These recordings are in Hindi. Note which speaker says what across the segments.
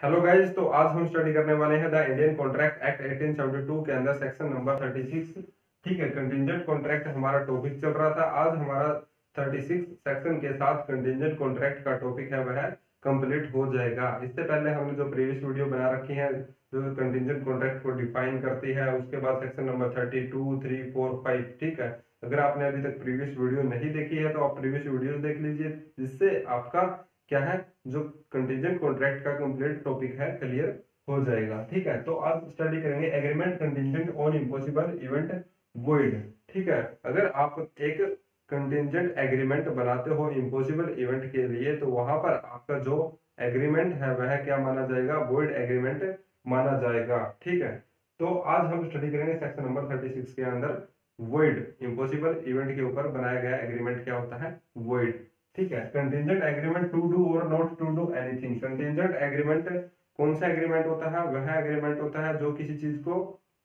Speaker 1: हेलो गाइज़ तो आज हम स्टडी करने वाले हैं द इंडियन कॉन्ट्रैक्ट एक्ट 1872 के अंदर सेक्शन नंबर 36 ठीक है कंटिजेंट कॉन्ट्रैक्ट हमारा टॉपिक चल रहा था। आज हमारा 36 सेक्शन के साथ कंटिजेंट कॉन्ट्रैक्ट का टॉपिक है, वह कंप्लीट हो जाएगा। इससे पहले हमने जो प्रीवियस वीडियो बना रखी है, जो कंटिजेंट कॉन्ट्रैक्ट को डिफाइन करती है, उसके बाद section number thirty two three four five ठीक है। अगर आपने अभी तक प्रीवियस वीडियो नहीं देखी है तो आप प्रीवियस वीडियो देख लीजिए, जिससे आपका क्या है? जो कंटीजेंट कॉन्ट्रैक्ट का कंप्लीट टॉपिक है क्लियर हो जाएगा। ठीक है? तो आज स्टडी करेंगे agreement contingent on impossible event void ठीक है? अगर आप एक कंटीजेंट एग्रीमेंट बनाते हो इम्पॉसिबल इवेंट के लिए तो वहाँ पर आपका जो एग्रीमेंट है, वह क्या माना जाएगा? वॉइड एग्रीमेंट माना जाएगा। ठीक है? तो आज हम स्टडी करेंगे सेक्शन नंबर 36 के अंदर वॉइड इम्पॉसिबल इवेंट के ऊपर बनाया गया एग्रीमेंट क्या होता है? वॉइड ठीक है? कंटिजेंट एग्रीमेंट टू डू और not to do anything contingent agreement कौन सा एग्रीमेंट होता है? वह एग्रीमेंट होता है जो किसी चीज़ को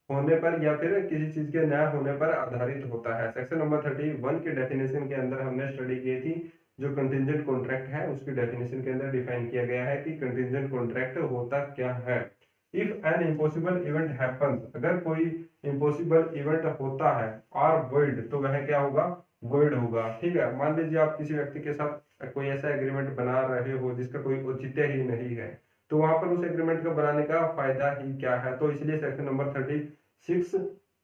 Speaker 1: होने पर या फिर किसी चीज़ के न होने पर आधारित होता है। सेक्शन नंबर थर्टी वन के डेफिनेशन के अंदर हमने स्टडी की थी। जो कंटिजेंट कॉन्ट्रैक्ट है, उसकी डेफिनेशन के अंदर डिफाइन किया गया है कि कंटिजेंट कॉन्ट्रैक्ट होता क्या है। If an impossible event happens अगर कोई इम्पॉसिबल इवेंट होता है आर वर्ल्ड तो वह क्या होगा? वर्ड होगा, ठीक है? मान लीजिए आप किसी व्यक्ति के साथ कोई ऐसा एग्रीमेंट बना रहे हो जिसका कोई औचित्य ही नहीं है तो वहाँ पर उस एग्रीमेंट को बनाने का फ़ायदा ही क्या है? तो इसलिए सेक्शन नंबर थर्टी सिक्स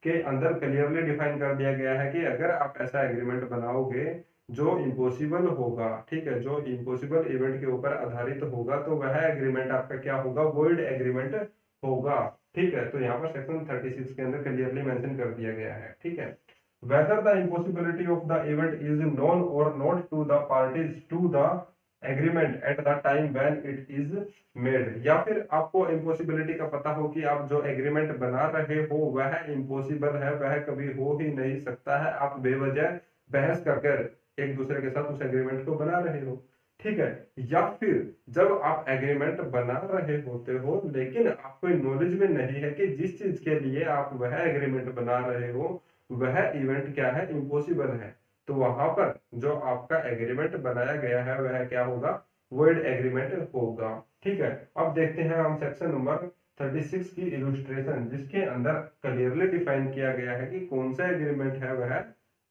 Speaker 1: के अंदर क्लियरली डिफाइन कर दिया गया है कि अगर आप ऐसा एग्रीमेंट बनाओगे जो इम्पॉसिबल होगा, ठीक है? जो इम्पॉसिबल इवेंट के ऊपर आधारित होगा तो वह एग्रीमेंट आपका क्या होगा? वर्ल्ड एग्रीमेंट होगा, ठीक है? तो यहाँ पर सेक्शन 36 के अंदर क्लियरली मेंशन कर दिया गया है, ठीक है? Whether the impossibility of the event is known or not to the parties to the agreement at the time when it is made या फिर आपको इम्पॉसिबिलिटी का पता हो कि आप जो एग्रीमेंट बना रहे हो, वह इम्पोसिबल है, वह कभी हो ही नहीं सकता है। आप बेवजह बहस कर कर एक दूसरे के साथ उस एग्रीमेंट को बना रहे हो। ठीक है? या फिर जब आप एग्रीमेंट बना रहे होते हो, लेकिन आपको नॉलेज में नहीं है कि जिस चीज़ के लिए आप वह एग्रीमेंट बना रहे हो वह इवेंट क्या है? इम्पॉसिबल है। तो वहाँ पर जो आपका एग्रीमेंट बनाया गया है, वह क्या होगा? वर्ड एग्रीमेंट होगा। ठीक है? अब देखते हैं हम सेक्शन नंबर 36 की इलुस्ट्रेशन जिसके अंदर क्लियरली डिफाइन किया गया है कि कौन सा एग्रीमेंट है, वह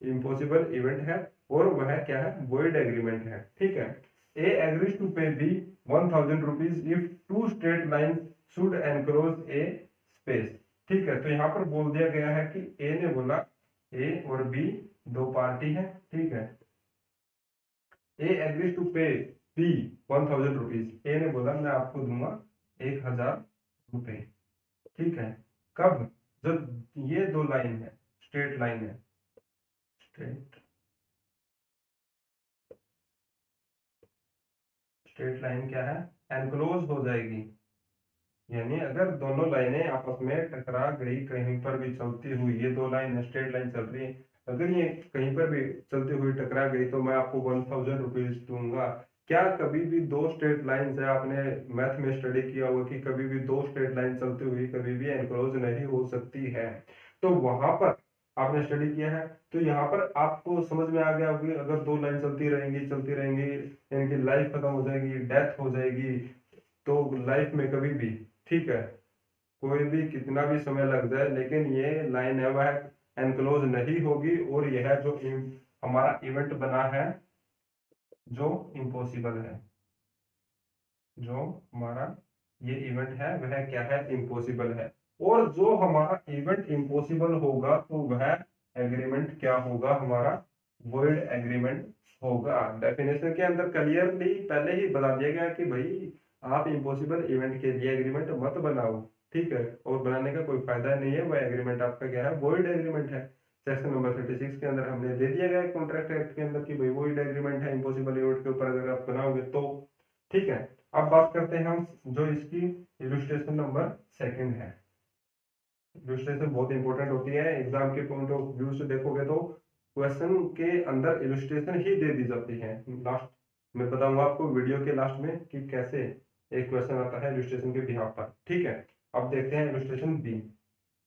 Speaker 1: इम्पॉसिबल इवेंट है और वह क्या है? वर्ड एग्रीमेंट है। ठीक है? A agrees to pay B one thousand rupees if two straight line should enclose a space ठीक है? तो यहाँ पर बोल दिया गया है कि ए ने बोला ए और बी दो पार्टी है, ठीक है? A agrees to pay B one thousand rupees A ने बोला, मैं आपको दूँगा एक हज़ार रुपए। ठीक है? कब? जब ये दो लाइन है स्ट्रेट लाइन है। स्ट्रेट स्ट्रेट लाइन क्या है? एनक्लोज हो जाएगी। यानी अगर दोनों लाइनें आपस में टकरा गई, कहीं पर भी चलती हुई, ये दो लाइन स्ट्रेट लाइन चल रही है, अगर ये कहीं पर भी चलती हुई टकरा गई तो मैं आपको वन थाउज़ेंड रुपीज़ दूँगा। क्या कभी भी दो स्ट्रेट लाइन है? आपने मैथ में स्टडी किया होगा कि कभी भी दो स्ट्रेट लाइन चलती हुई, कभी भी एनक्लोज नहीं हो सकती है। तो वहाँ पर आपने स्टडी किया है तो यहाँ पर आपको समझ में आ गया होगी, अगर दो लाइन चलती रहेंगी चलती रहेंगी, यानी कि लाइफ खत्म हो जाएगी डेथ हो जाएगी तो लाइफ में कभी भी ठीक है, कोई भी कितना भी समय लग जाए, लेकिन ये लाइन है, वह एनक्लोज नहीं होगी और यह जो हमारा इवेंट बना है, जो इम्पॉसिबल है। जो हमारा ये इवेंट है, वह क्या है? इम्पॉसिबल है। और जो हमारा इवेंट इम्पॉसिबल होगा तो वह एग्रीमेंट क्या होगा? हमारा वर्ल्ड एग्रीमेंट होगा। डेफिनेशन के अंदर क्लियरली पहले ही बता दिया गया कि भाई आप इम्पॉसिबल इवेंट के लिए एग्रीमेंट मत बनाओ, ठीक है? और बनाने का कोई फ़ायदा नहीं है वो एग्रीमेंट आपका क्या है? वोइड एग्रीमेंट है। सेक्शन नंबर थर्टी सिक्स के अंदर हमने दे दिया गया कॉन्ट्रैक्ट एक्ट के अंदर कि भाई वोइड एग्रीमेंट है इम्पॉसिबल इवेंट के ऊपर अगर आप बनाओगे तो ठीक है? अब बात करते हैं हम जो इसकी इलुस्ट्रेशन नंबर सेकंड है। इलुस्ट्रेशन बहुत इंपॉर्टेंट होती है। एग्ज़ाम के पॉइंट ऑफ़ व्यू से देखोगे तो क्वेश्चन के अंदर इलुस्ट्रेशन ही दे दी जाती है। लास्ट मैं बताऊँगा आपको वीडियो के लास्ट में कि कैसे एक क्वेश्चन आता है इलस्ट्रेशन के बिहाफ पर। ठीक है? अब देखते हैं illustration B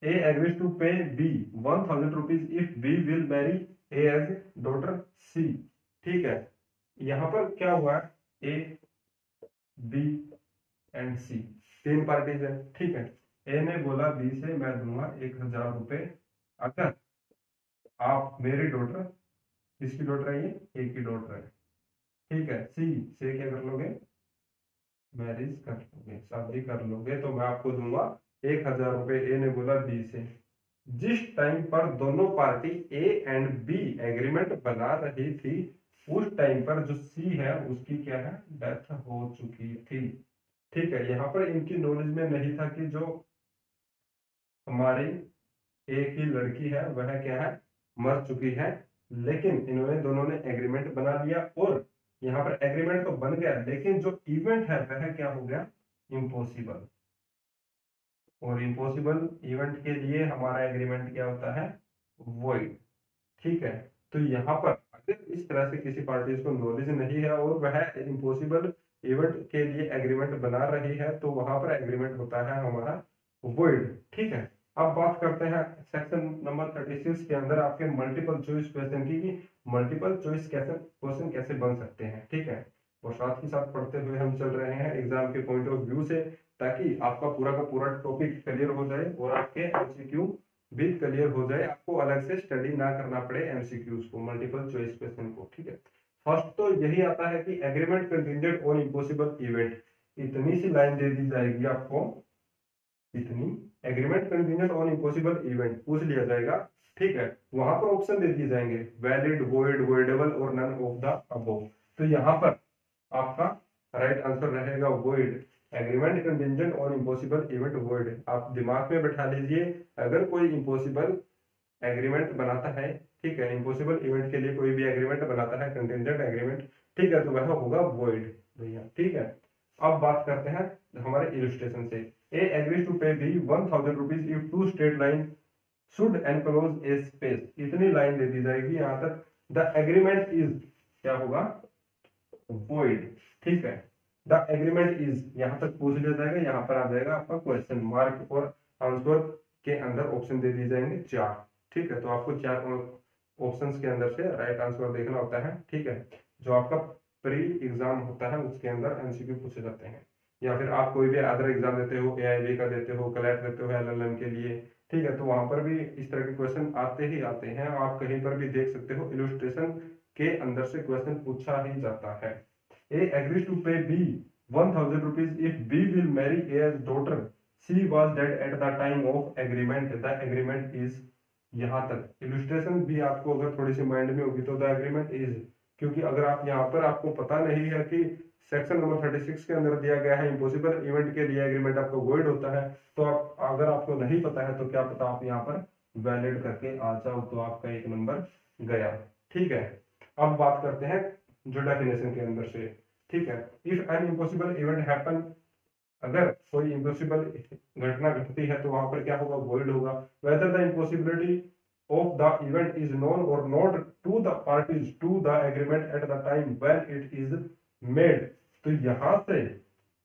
Speaker 1: A agrees to pay B one thousand rupees if B will marry A A's daughter C ठीक है? यहाँ पर क्या हुआ? ए बी एंड सी तीन पार्टीज़ है। ठीक है? ए ने बोला बी से मैं दूँगा एक हज़ार रुपए। अगर आप मेरी डॉटर किसकी डॉटर है ये? ए की डॉटर है। ठीक है? सी से क्या कर लोगे? मैरिज कर लोगे, शादी कर लोगे तो मैं आपको दूँगा एक हज़ार रुपए ए ने बोला बी से। जिस टाइम पर दोनों party A and B agreement बना रही थी, उस टाइम पर जो सी है, उसकी क्या है? डेथ हो चुकी थी। ठीक है, यहाँ पर इनकी नॉलेज में नहीं था कि जो हमारी ए की लड़की है, वह क्या है? मर चुकी है। लेकिन इन्होंने दोनों ने एग्रीमेंट बना लिया और यहाँ पर एग्रीमेंट तो बन गया, लेकिन जो इवेंट है, वह क्या हो गया? इम्पॉसिबल और इम्पॉसिबल इवेंट के लिए हमारा एग्रीमेंट क्या होता है? वॉइड ठीक है? तो यहाँ पर अगर इस तरह से किसी पार्टी को नॉलेज नहीं है और वह इम्पॉसिबल इवेंट के लिए एग्रीमेंट बना रही है तो वहाँ पर एग्रीमेंट होता है हमारा वॉइड ठीक है? अब बात करते हैं 36 के अंदर आपके मल्टीपल चॉइस क्वेश्चन की मल्टीपल चॉइस कैसे क्वेश्चन कैसे बन सकते हैं, ठीक है? और साथ ही साथ पढ़ते हुए हम चल रहे हैं एग्ज़ाम के पॉइंट ऑफ़ व्यू से, ताकि आपका पूरा का पूरा टॉपिक क्लियर हो जाए और आपके एमसीक्यू भी क्लियर हो जाए। आपको अलग से स्टडी ना करना पड़े एमसीक्यूज को मल्टीपल चॉइस क्वेश्चन को, ठीक है? फ़र्स्ट तो यही आता है कि agreement contingent on impossible event इतनी सी लाइन दे दी जाएगी आपको, इतनी agreement contingent on impossible event पूछ लिया जाएगा। ठीक है? वहाँ पर ऑप्शन दे दिए जाएँगे। वैलिड वॉइड वॉइडेबल और नन ऑफ़ द अबोव तो यहाँ पर आपका राइट आंसर रहेगा void agreement contingent on impossible event void आप दिमाग में बैठा लीजिए। अगर कोई इम्पॉसिबल एग्रीमेंट बनाता है, ठीक है इम्पॉसिबल इवेंट के लिए कोई भी एग्रीमेंट बनाता है कंटिजेंट एग्रीमेंट ठीक है तो वह होगा वॉइड भैया। ठीक है? अब बात करते हैं हमारे इलिस्ट्रेशन से। A agrees to pay B 1000 rupees if two straight line should enclose a space इतनी लाइन दे दी जाएगी यहाँ तक। द एग्रीमेंट इज़ क्या होगा? Void ठीक है? द एग्रीमेंट इज़ यहाँ तक पूछ लिया जाएगा, यहाँ पर आ जाएगा आपका क्वेश्चन मार्क और आंसर के अंदर ऑप्शन दे दिए जाएँगे चार। ठीक है? तो आपको चार ऑप्शंस के अंदर से राइट आंसर देखना होता है। ठीक है? जो आपका प्री एग्ज़ाम होता है, उसके अंदर एमसीक्यू पूछे जाते हैं। या फिर आप कोई भी अदर एग्ज़ाम देते हो ए का देते हो, कलेक्ट देते हो एलएलएम के लिए, ठीक है तो वहाँ पर भी इस तरह के क्वेश्चन आते ही आते हैं। आप कहीं पर भी देख सकते हो इलुस्ट्रेशन के अंदर से क्वेश्चन पूछा ही जाता है। A agrees to pay B one thousand rupees if B will marry A's daughter C was dead at the time of agreement the agreement is यहाँ तक। इलुस्ट्रेशन भी आपको अगर थोड़ी सी माइंड में होगी तो द एग्रीमेंट इज़ क्योंकि अगर आप यहाँ पर आपको पता नहीं है कि सेक्शन नंबर 36 के अंदर दिया गया है इम्पोसिबल इवेंट के लिए एग्रीमेंट आपको वॉइड होता है तो आप अगर आपको नहीं पता है तो क्या पता आप यहाँ पर वैलिड करके आ जाओ तो आपका एक नंबर गया। ठीक है? अब बात करते हैं जो डेफिनेशन के अंदर से। ठीक है? If an impossible event happen अगर कोई इम्पोसिबल घटना घटती है तो वहाँ पर क्या होगा? वॉइड होगा। Whether the impossibility of the event is known or not to the parties to the agreement at the time when it is made तो यहाँ से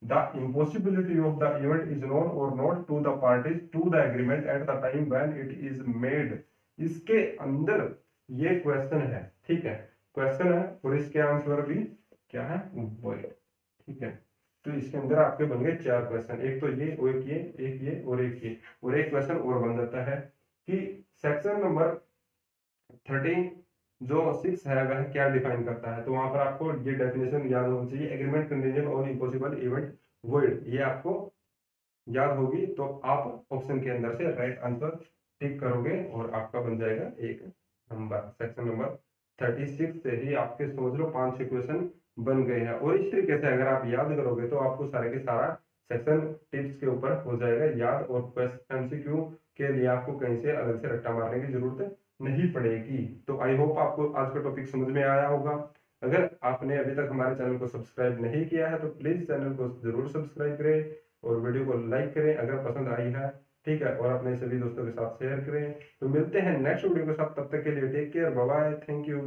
Speaker 1: the impossibility of the event is known or not to the parties to the agreement at the time when it is made इसके अंदर ये क्वेश्चन है ठीक है क्वेश्चन है और इसके आंसर भी क्या है वॉइड ठीक है तो इसके अंदर आपके बन गए चार क्वेश्चन एक तो ये और एक ये एक ये और एक ये और एक क्वेश्चन और बन जाता है कि सेक्शन नंबर थर्टीन जो सिक्स है, वह क्या डिफाइन करता है? तो वहाँ पर आपको ये डेफिनेशन याद होनी चाहिए agreement condition on impossible event word ये आपको याद होगी तो आप ऑप्शन के अंदर से राइट आंसर टिक करोगे और आपका बन जाएगा एक number section number thirty six से ही आपके, समझ लो, पाँच छह क्वेश्चन बन गए हैं। और इस तरीके से अगर आप याद करोगे तो आपको सारे के सारा सेक्शन टिप्स के ऊपर हो जाएगा याद और एमसीक्यू के लिए आपको कहीं से अलग से रट्टा मारने की ज़रूरत नहीं पड़ेगी। तो आई होप आपको आज का टॉपिक समझ में आया होगा। अगर आपने अभी तक हमारे चैनल को सब्सक्राइब नहीं किया है तो प्लीज़ चैनल को ज़रूर सब्सक्राइब करें और वीडियो को लाइक करें अगर पसंद आई है। ठीक है, और अपने सभी दोस्तों के साथ शेयर करें। तो मिलते हैं नेक्स्ट वीडियो के साथ। तब तक के लिए take care bye thank you